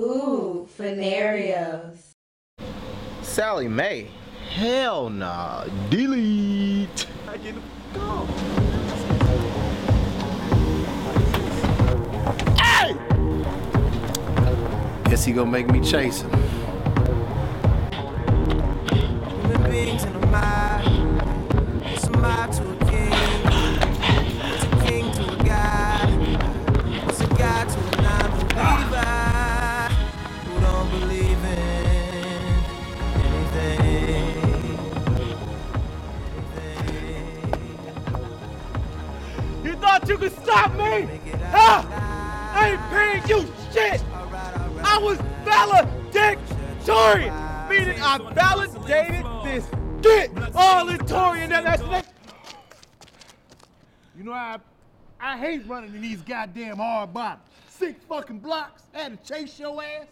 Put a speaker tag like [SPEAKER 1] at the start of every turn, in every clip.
[SPEAKER 1] Ooh, Funarios.
[SPEAKER 2] Sally Mae. Hell nah. Delete. I get call. Hey!
[SPEAKER 3] Guess he gonna make me chase him.
[SPEAKER 4] Thought you could stop me? Huh? I ain't paying you shit! I was valedictorian! Meaning I validated this shit! All in Tory that's next.
[SPEAKER 5] You know, I I hate running in these goddamn hard bottoms. Six fucking blocks. I had to chase your ass.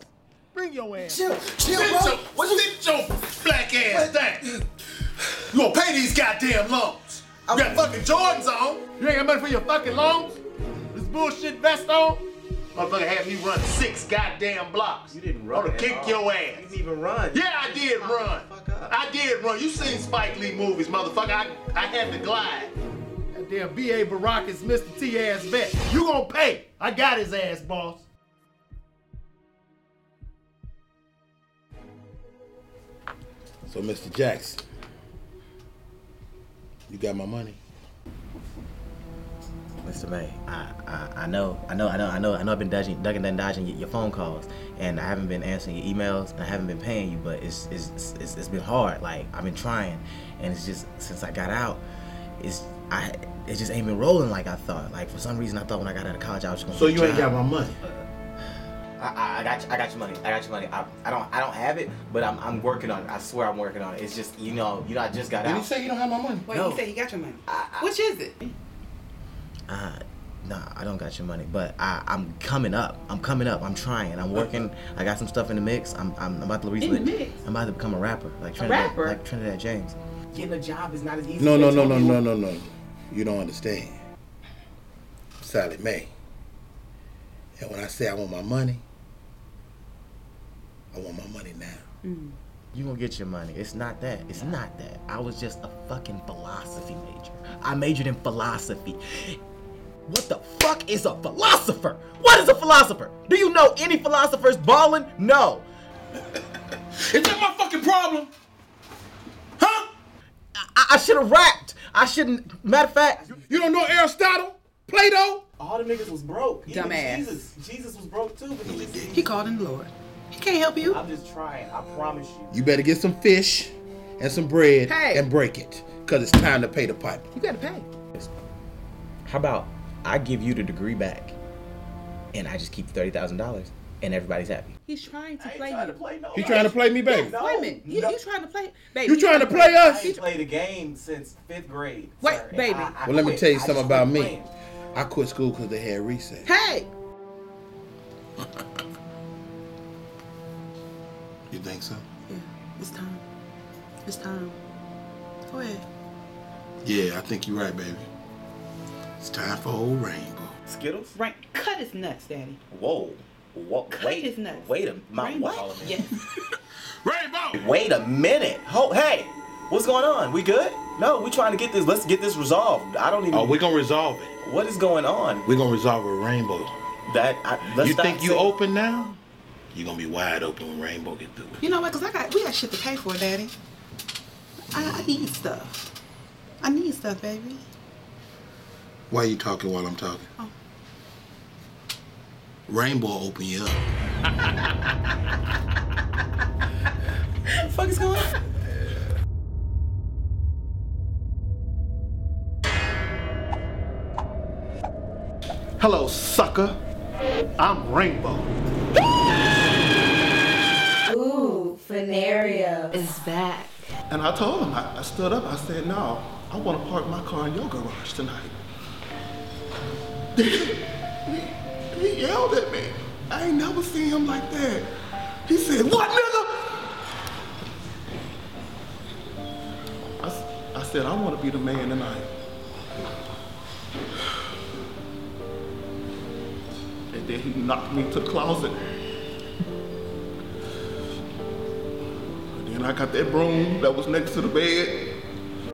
[SPEAKER 5] Bring your ass.
[SPEAKER 6] Chill, chill, bro.
[SPEAKER 5] Sit your black ass down. You gonna pay these goddamn loans. You got fucking Jordans on. You ain't got money for your fucking loans. This bullshit vest on. Motherfucker had me run six goddamn blocks. You didn't run. I'm gonna kick your ass. You didn't even run. Yeah, I did run. I did run. You seen Spike Lee movies, motherfucker. I, I had to glide. That damn B.A. Baracus Mr. T ass vet. You gonna pay. I got his ass, boss.
[SPEAKER 3] So, Mr. Jackson, you got my money?
[SPEAKER 7] Mr. May, I, I, I know, I know, I know, I know, I know. I've been dodging, ducking and dodging your, your phone calls, and I haven't been answering your emails, and I haven't been paying you. But it's, it's, it's, it's been hard. Like I've been trying, and it's just since I got out, it's, I, it just ain't been rolling like I thought. Like for some reason, I thought when I got out of college, I was just gonna.
[SPEAKER 3] So you ain't got my money?
[SPEAKER 7] I, I, I got, you, I got your money. I got your money. I, I don't, I don't have it, but I'm, I'm working on it. I swear, I'm working on it. It's just, you know, you know, I just got
[SPEAKER 3] Did
[SPEAKER 7] out.
[SPEAKER 3] he say you don't have my money?
[SPEAKER 8] Wait,
[SPEAKER 7] No.
[SPEAKER 8] you say you got your money. Which is it?
[SPEAKER 7] Uh, nah, I don't got your money, but I, I'm coming up. I'm coming up. I'm trying. I'm working. I got some stuff in the mix. I'm, I'm about to recently.
[SPEAKER 8] mix?
[SPEAKER 7] I'm about to become a rapper, like Trinidad,
[SPEAKER 8] rapper?
[SPEAKER 7] like Trinidad James. Getting a job is not as easy.
[SPEAKER 3] No,
[SPEAKER 7] as
[SPEAKER 3] no,
[SPEAKER 7] they
[SPEAKER 3] no,
[SPEAKER 7] told
[SPEAKER 3] no,
[SPEAKER 7] me.
[SPEAKER 3] no, no, no. You don't understand. Sally Mae. And when I say I want my money, I want my money now. Mm.
[SPEAKER 7] You gonna get your money. It's not that. It's not that. I was just a fucking philosophy major. I majored in philosophy. What the fuck is a philosopher? What is a philosopher? Do you know any philosophers balling? No.
[SPEAKER 5] Is that my fucking problem? Huh?
[SPEAKER 7] I, I should have rapped. I shouldn't. Matter of fact,
[SPEAKER 5] You don't know Aristotle? Plato?
[SPEAKER 7] all the niggas was broke. Even
[SPEAKER 8] Dumbass.
[SPEAKER 7] Jesus, Jesus was broke too, but he just.
[SPEAKER 8] He called him Lord. He can't help you.
[SPEAKER 7] I'm just trying. I promise you.
[SPEAKER 3] You better get some fish and some bread
[SPEAKER 8] Hey.
[SPEAKER 3] and break it. Cause it's time to pay the piper.
[SPEAKER 8] You gotta pay.
[SPEAKER 7] How about I give you the degree back, and I just keep thirty thousand dollars, and everybody's happy.
[SPEAKER 8] He's trying to play you.
[SPEAKER 7] play no.
[SPEAKER 3] You trying to play me, baby?
[SPEAKER 8] Wait a minute. You, you trying to play? Baby,
[SPEAKER 3] You trying to play us?
[SPEAKER 7] ain't played a game since fifth grade.
[SPEAKER 8] Wait,
[SPEAKER 7] sir, and
[SPEAKER 8] baby.
[SPEAKER 7] I- I
[SPEAKER 3] Well, let me tell you something about me.
[SPEAKER 7] playing.
[SPEAKER 3] I quit school because they had recess.
[SPEAKER 8] Hey,
[SPEAKER 3] You think so?
[SPEAKER 8] yeah, it's time. It's time. Go ahead.
[SPEAKER 3] Yeah, I think you're right, baby. It's time for old Rainbow.
[SPEAKER 7] Skittles.
[SPEAKER 8] Right, cut his nuts, Daddy.
[SPEAKER 7] Whoa. Whoa.
[SPEAKER 8] Cut
[SPEAKER 7] Wait.
[SPEAKER 8] his nuts.
[SPEAKER 7] Wait a my
[SPEAKER 8] Rainbow.
[SPEAKER 7] what?
[SPEAKER 8] Yes.
[SPEAKER 5] Rainbow!
[SPEAKER 7] Wait a minute. Ho- hey, what's going on? We good? No, we trying to get this. Let's get this resolved. I don't even.
[SPEAKER 3] Oh, we're gonna resolve it.
[SPEAKER 7] what is going on?
[SPEAKER 3] We're gonna resolve it with Rainbow.
[SPEAKER 7] That I, let's
[SPEAKER 3] you think you
[SPEAKER 7] saying-
[SPEAKER 3] open now? You're gonna be wide open when Rainbow get through.
[SPEAKER 8] You know what? Cause I got we got shit to pay for, Daddy. I, I need stuff. I need stuff, baby.
[SPEAKER 3] Why are you talking while I'm talking?
[SPEAKER 8] Oh.
[SPEAKER 3] Rainbow open you up.
[SPEAKER 8] What the fuck is going on?
[SPEAKER 5] Hello, sucker. I'm Rainbow.
[SPEAKER 1] Ooh, Fenario is back.
[SPEAKER 5] And I told him, I, I stood up, I said, no, I want to park my car in your garage tonight. he, he yelled at me. I ain't never seen him like that. He said, what, nigga? I said, I want to be the man tonight. And then he knocked me to the closet.
[SPEAKER 9] I got that broom that was next to the bed.